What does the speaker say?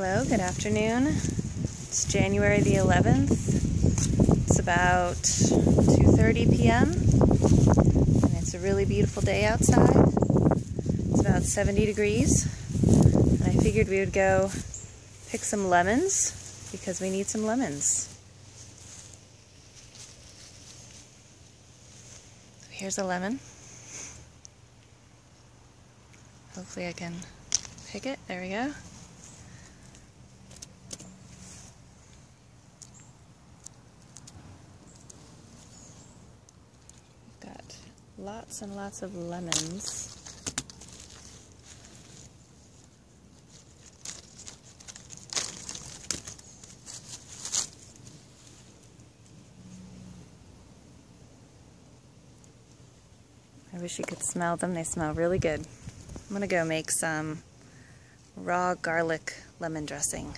Hello, good afternoon. It's January the 11th. It's about 2.30 p.m. and it's a really beautiful day outside. It's about 70 degrees and I figured we would go pick some lemons because we need some lemons. Here's a lemon. Hopefully I can pick it. There we go. Lots and lots of lemons. I wish you could smell them. They smell really good. I'm going to go make some raw garlic lemon dressing.